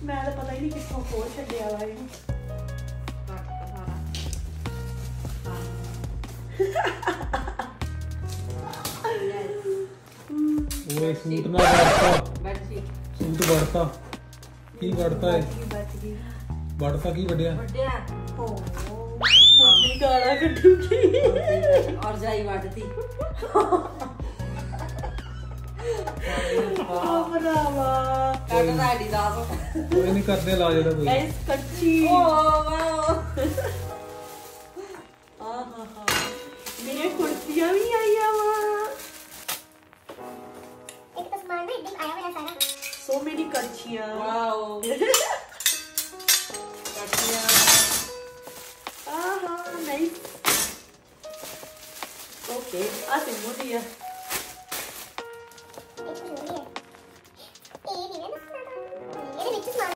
ਮੈਂ ਤਾਂ ਪਤਾ ਹੀ ਨਹੀਂ ਕਿੱਥੋਂ ਖੋਲ ਛੱਡਿਆ ਵਾ ਇਹਨੂੰ ਕੱਟ ਤਾ ਸਾਰਾ ਹਾਂ ਓਏ ਸੂਟ ਨਾ ਵੜਤਾ ਬੈਠੀ ਸੂਟ ਵੜਤਾ ਕੀ ਵੜਤਾ ਹੈ ਬਚ ਗਈ ਬਚ ਗਈ ਵੜਤਾ ਕੀ ऑर्डर एडिडास कोई नहीं करने ला जेड़ा कोई गाइस कच्ची ओ वाओ आहा मेरे कुर्तियाँ भी आई है वहाँ एक तो स्मार्ट भी बिग आया मेरा सारा सो मेनी कच्चियाँ वाओ कच्चियाँ आहा नाइस ओके आ सिमुलिया